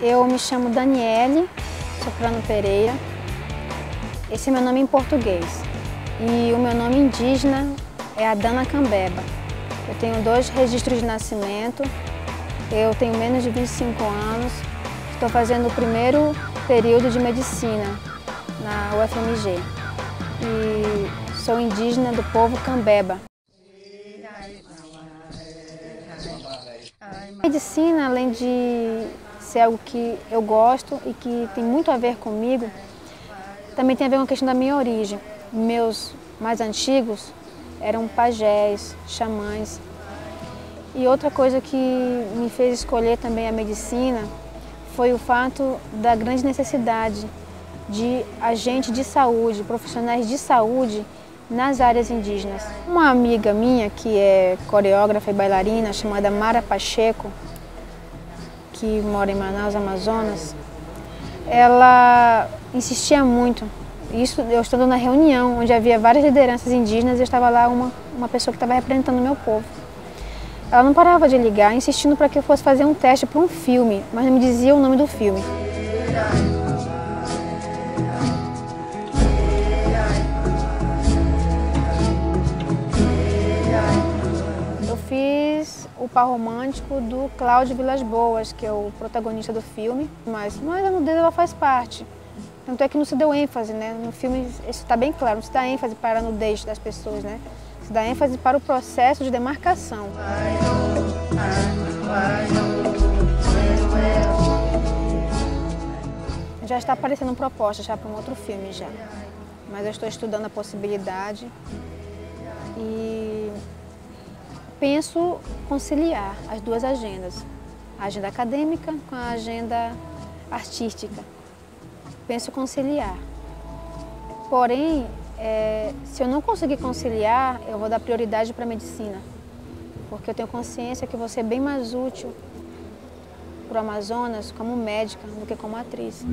Eu me chamo Daniele Soprano Pereira. Esse é meu nome em português. E o meu nome indígena é Adana Cambeba. Eu tenho dois registros de nascimento. Eu tenho menos de 25 anos. Estou fazendo o primeiro período de medicina na UFMG. E sou indígena do povo Cambeba. Medicina, além de ser algo que eu gosto e que tem muito a ver comigo, também tem a ver com a questão da minha origem. Meus mais antigos eram pajés, xamãs. E outra coisa que me fez escolher também a medicina foi o fato da grande necessidade de agentes de saúde, profissionais de saúde nas áreas indígenas. Uma amiga minha, que é coreógrafa e bailarina, chamada Mara Pacheco, que mora em Manaus, Amazonas, ela insistia muito. Isso eu estando na reunião, onde havia várias lideranças indígenas e eu estava lá uma, uma pessoa que estava representando o meu povo. Ela não parava de ligar, insistindo para que eu fosse fazer um teste para um filme, mas não me dizia o nome do filme. O par romântico do Cláudio Vilas Boas, que é o protagonista do filme, mas, mas a nudez ela faz parte. Tanto é que não se deu ênfase, né? No filme isso está bem claro, não se dá ênfase para a nudez das pessoas, né? Se dá ênfase para o processo de demarcação. Já está aparecendo proposta já para um outro filme já. Mas eu estou estudando a possibilidade e penso conciliar as duas agendas, a agenda acadêmica com a agenda artística. Penso conciliar. Porém, é, se eu não conseguir conciliar, eu vou dar prioridade para a medicina, porque eu tenho consciência que vou ser bem mais útil para o Amazonas como médica do que como atriz.